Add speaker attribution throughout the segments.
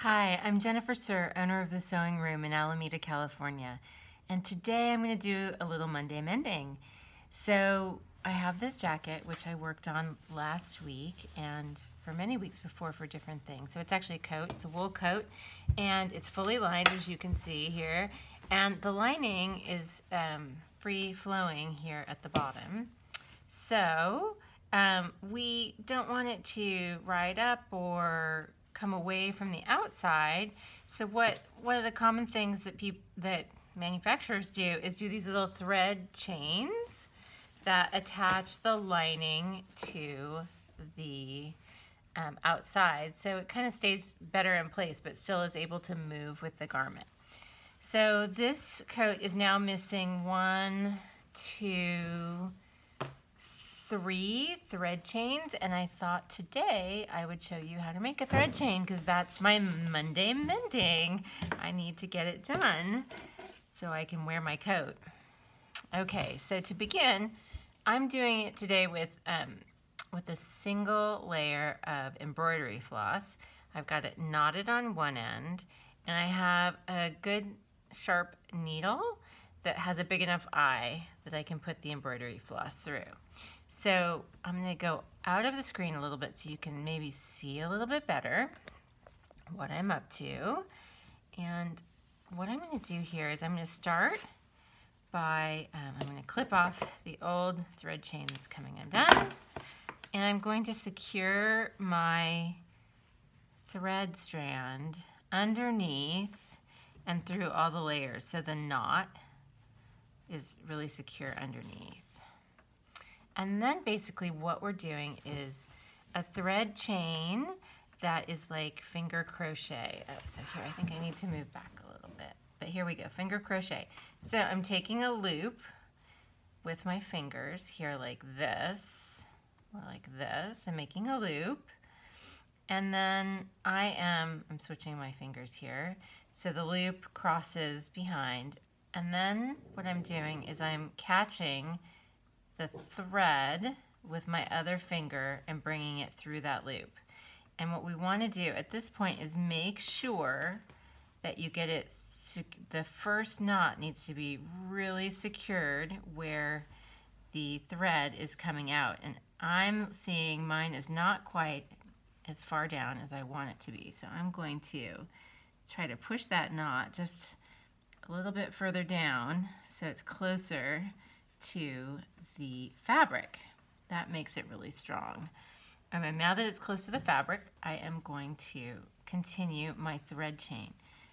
Speaker 1: Hi, I'm Jennifer Sir, owner of the Sewing Room in Alameda, California. And today I'm going to do a little Monday mending. So I have this jacket, which I worked on last week and for many weeks before for different things. So it's actually a coat, it's a wool coat, and it's fully lined as you can see here. And the lining is um, free flowing here at the bottom. So um, we don't want it to ride up or come away from the outside. So what one of the common things that people that manufacturers do is do these little thread chains that attach the lining to the um, outside so it kind of stays better in place but still is able to move with the garment. So this coat is now missing one, two, three thread chains and I thought today I would show you how to make a thread chain because that's my Monday mending. I need to get it done so I can wear my coat. Okay, so to begin, I'm doing it today with, um, with a single layer of embroidery floss. I've got it knotted on one end and I have a good sharp needle that has a big enough eye that I can put the embroidery floss through. So I'm going to go out of the screen a little bit so you can maybe see a little bit better what I'm up to. And what I'm going to do here is I'm going to start by, um, I'm to clip off the old thread chain that's coming undone. And I'm going to secure my thread strand underneath and through all the layers so the knot is really secure underneath. And then basically what we're doing is a thread chain that is like finger crochet. Oh, so here, I think I need to move back a little bit. But here we go, finger crochet. So I'm taking a loop with my fingers here like this, like this. I'm making a loop. And then I am, I'm switching my fingers here. So the loop crosses behind. And then what I'm doing is I'm catching the thread with my other finger and bringing it through that loop. And what we want to do at this point is make sure that you get it, the first knot needs to be really secured where the thread is coming out. And I'm seeing mine is not quite as far down as I want it to be. So I'm going to try to push that knot just a little bit further down so it's closer to the fabric. That makes it really strong. And then now that it's close to the fabric, I am going to continue my thread chain.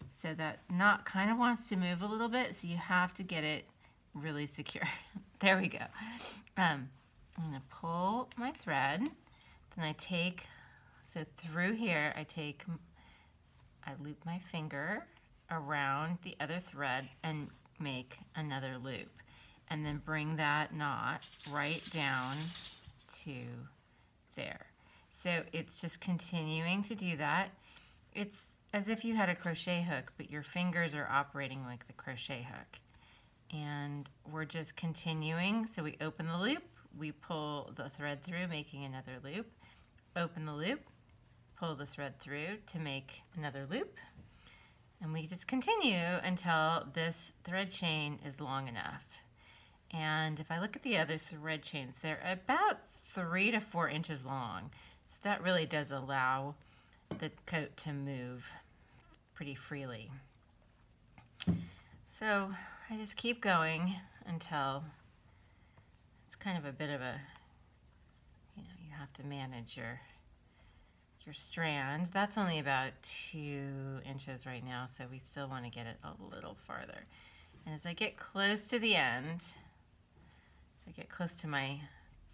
Speaker 1: So that knot kind of wants to move a little bit, so you have to get it really secure. there we go. Um, I'm gonna pull my thread, then I take, so through here, I take, I loop my finger around the other thread and make another loop and then bring that knot right down to there. So it's just continuing to do that. It's as if you had a crochet hook, but your fingers are operating like the crochet hook. And we're just continuing. So we open the loop, we pull the thread through, making another loop, open the loop, pull the thread through to make another loop. And we just continue until this thread chain is long enough. And if I look at the other thread chains, they're about three to four inches long. So that really does allow the coat to move pretty freely. So I just keep going until it's kind of a bit of a, you know, you have to manage your your strand. That's only about two inches right now, so we still want to get it a little farther. And as I get close to the end, as I get close to my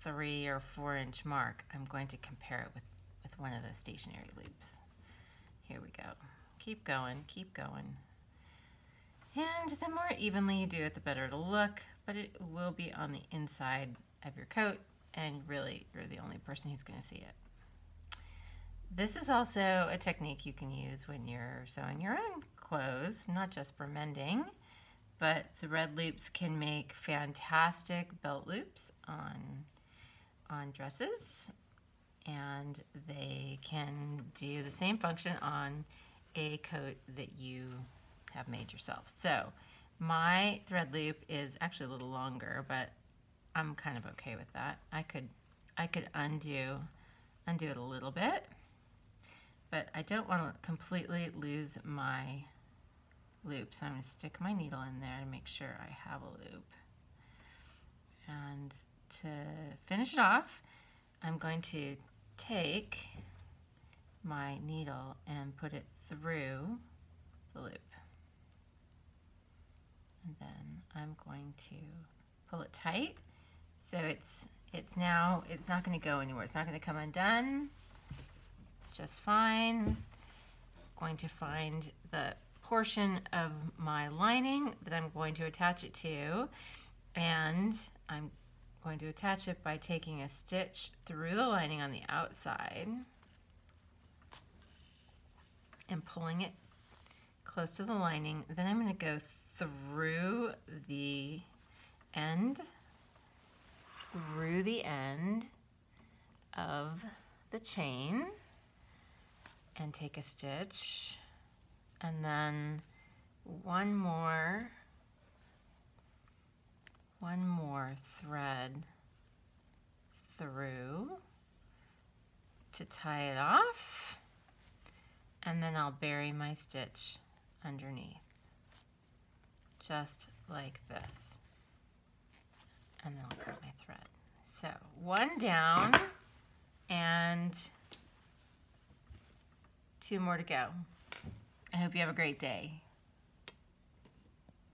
Speaker 1: three or four inch mark, I'm going to compare it with, with one of the stationary loops. Here we go. Keep going, keep going. And the more evenly you do it, the better it'll look, but it will be on the inside of your coat, and really, you're the only person who's gonna see it. This is also a technique you can use when you're sewing your own clothes, not just for mending but thread loops can make fantastic belt loops on, on dresses and they can do the same function on a coat that you have made yourself. So my thread loop is actually a little longer, but I'm kind of okay with that. I could, I could undo, undo it a little bit, but I don't want to completely lose my loop. So I'm going to stick my needle in there to make sure I have a loop. And to finish it off, I'm going to take my needle and put it through the loop. And then I'm going to pull it tight so it's it's now it's not going to go anywhere. It's not going to come undone. It's just fine. I'm going to find the portion of my lining that I'm going to attach it to and I'm going to attach it by taking a stitch through the lining on the outside and pulling it close to the lining. Then I'm going to go through the end, through the end of the chain and take a stitch. And then one more one more thread through to tie it off. And then I'll bury my stitch underneath just like this. And then I'll cut my thread. So one down and two more to go. I hope you have a great day